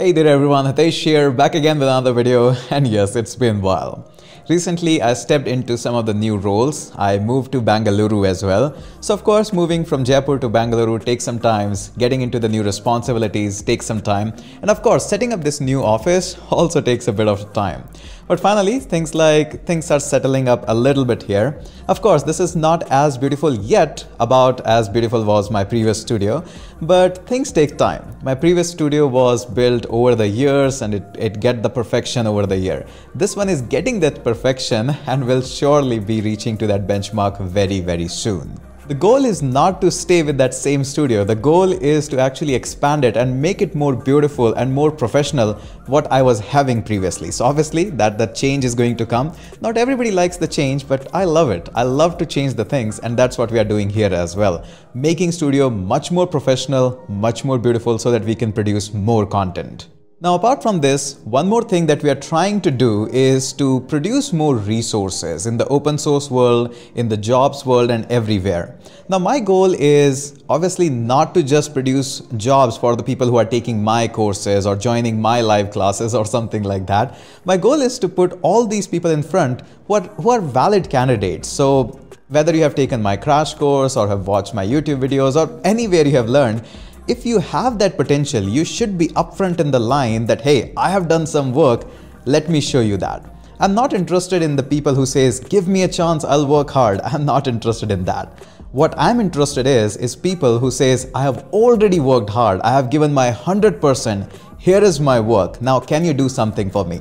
Hey there everyone, Hitesh here, back again with another video and yes, it's been a while. Recently, I stepped into some of the new roles. I moved to Bangalore as well. So of course, moving from Jaipur to Bangalore takes some time. Getting into the new responsibilities takes some time. And of course, setting up this new office also takes a bit of time. But finally, things like things are settling up a little bit here. Of course, this is not as beautiful yet about as beautiful was my previous studio, but things take time. My previous studio was built over the years and it, it get the perfection over the year. This one is getting that perfection and will surely be reaching to that benchmark very, very soon. The goal is not to stay with that same studio. The goal is to actually expand it and make it more beautiful and more professional what I was having previously. So obviously that the change is going to come. Not everybody likes the change, but I love it. I love to change the things and that's what we are doing here as well. Making studio much more professional, much more beautiful so that we can produce more content. Now apart from this, one more thing that we are trying to do is to produce more resources in the open source world, in the jobs world and everywhere. Now my goal is obviously not to just produce jobs for the people who are taking my courses or joining my live classes or something like that. My goal is to put all these people in front who are, who are valid candidates. So whether you have taken my crash course or have watched my YouTube videos or anywhere you have learned, if you have that potential, you should be upfront in the line that, hey, I have done some work, let me show you that. I'm not interested in the people who says, give me a chance, I'll work hard. I'm not interested in that. What I'm interested is, is people who says, I have already worked hard. I have given my 100%. Here is my work. Now, can you do something for me?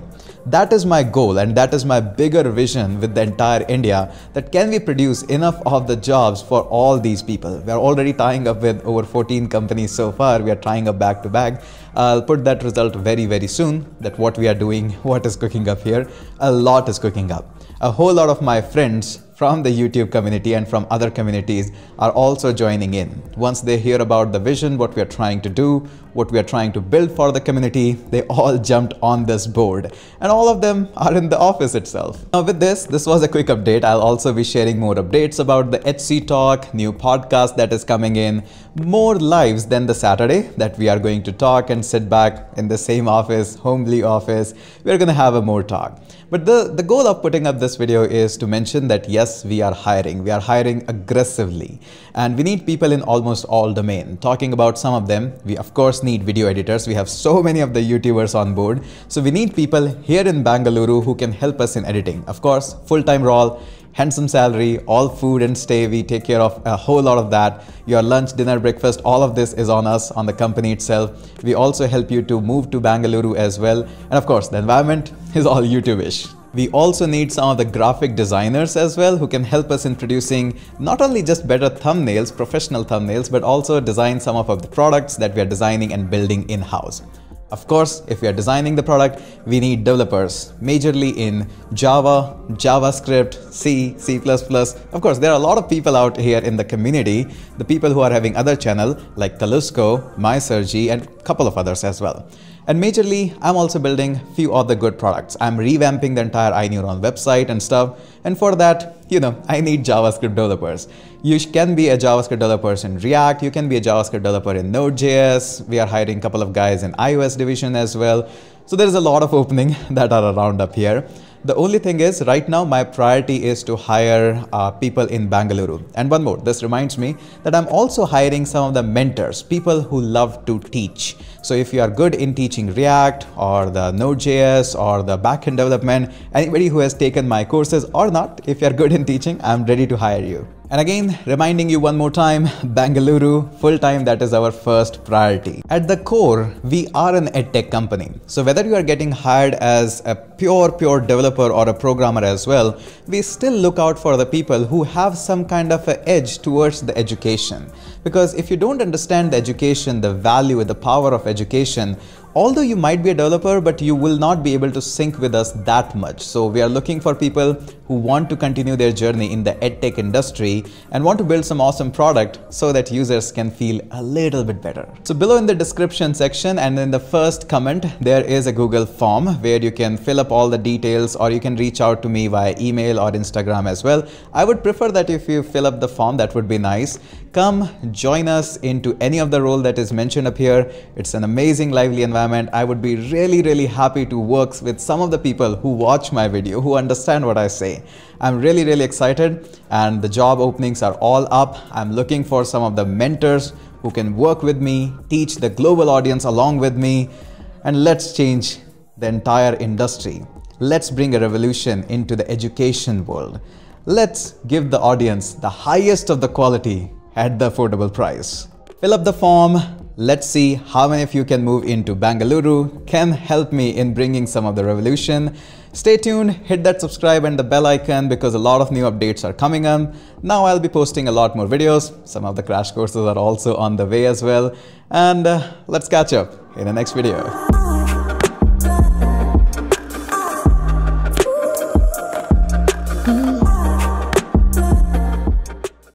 That is my goal and that is my bigger vision with the entire India that can we produce enough of the jobs for all these people. We are already tying up with over 14 companies so far. We are tying up back to back. I'll put that result very, very soon that what we are doing, what is cooking up here. A lot is cooking up. A whole lot of my friends from the YouTube community and from other communities are also joining in. Once they hear about the vision, what we are trying to do, what we are trying to build for the community, they all jumped on this board and all of them are in the office itself. Now with this, this was a quick update. I'll also be sharing more updates about the HC Talk, new podcast that is coming in, more lives than the Saturday that we are going to talk and sit back in the same office, homely office. We're going to have a more talk. But the, the goal of putting up this video is to mention that yes, we are hiring. We are hiring aggressively and we need people in almost all domain. Talking about some of them, we of course need video editors. We have so many of the YouTubers on board. So we need people here in Bangalore who can help us in editing. Of course, full-time role, handsome salary, all food and stay, we take care of a whole lot of that. Your lunch, dinner, breakfast, all of this is on us, on the company itself. We also help you to move to Bangalore as well. And of course, the environment is all YouTube-ish. We also need some of the graphic designers as well who can help us in producing not only just better thumbnails, professional thumbnails, but also design some of the products that we are designing and building in-house. Of course, if we are designing the product, we need developers, majorly in Java, JavaScript, C, C++. Of course, there are a lot of people out here in the community, the people who are having other channel like Telusko, MySirG, and a couple of others as well. And majorly, I'm also building few other good products. I'm revamping the entire iNeuron website and stuff. And for that, you know, I need JavaScript developers. You can be a JavaScript developer in React. You can be a JavaScript developer in Node.js. We are hiring a couple of guys in iOS division as well. So there is a lot of opening that are around up here. The only thing is right now my priority is to hire uh, people in Bangalore. And one more, this reminds me that I'm also hiring some of the mentors, people who love to teach. So if you are good in teaching React or the Node.js or the backend development, anybody who has taken my courses or not, if you're good in teaching, I'm ready to hire you. And again, reminding you one more time, Bangalore, full-time, that is our first priority. At the core, we are an edtech company. So whether you are getting hired as a pure, pure developer or a programmer as well, we still look out for the people who have some kind of an edge towards the education. Because if you don't understand the education, the value, the power of education, although you might be a developer, but you will not be able to sync with us that much. So we are looking for people who want to continue their journey in the edtech industry and want to build some awesome product so that users can feel a little bit better. So below in the description section and in the first comment, there is a Google form where you can fill up all the details or you can reach out to me via email or Instagram as well. I would prefer that if you fill up the form, that would be nice. Come join us into any of the role that is mentioned up here. It's an amazing lively environment environment, I would be really, really happy to work with some of the people who watch my video, who understand what I say. I'm really, really excited and the job openings are all up. I'm looking for some of the mentors who can work with me, teach the global audience along with me, and let's change the entire industry. Let's bring a revolution into the education world. Let's give the audience the highest of the quality at the affordable price. Fill up the form. Let's see how many of you can move into Bangalore, can help me in bringing some of the revolution. Stay tuned, hit that subscribe and the bell icon because a lot of new updates are coming on. Now I'll be posting a lot more videos. Some of the crash courses are also on the way as well. And uh, let's catch up in the next video.